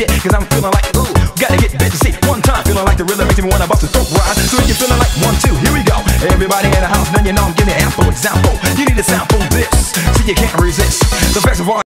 hit, cause I'm feeling like, ooh, gotta get bit to see one time. Feeling like the rhythm makes me wanna bust a throat rhyme. So if you're feeling like one, two, here we go. Everybody in the house, now you know I'm giving ample example. You need to sample this, so you can't resist. The festival.